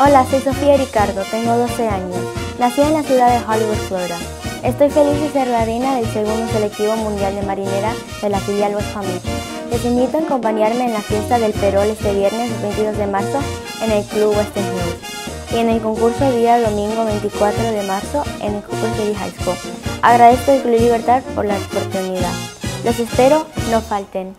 Hola, soy Sofía Ricardo, tengo 12 años. Nací en la ciudad de Hollywood, Florida. Estoy feliz de ser la reina del segundo selectivo mundial de marinera de la filial West Palm Beach. Les invito a acompañarme en la fiesta del Perol este viernes 22 de marzo en el Club Western Hills y en el concurso día domingo 24 de marzo en el Cooper City High School. Agradezco al Club Libertad por la oportunidad. Los espero, no falten.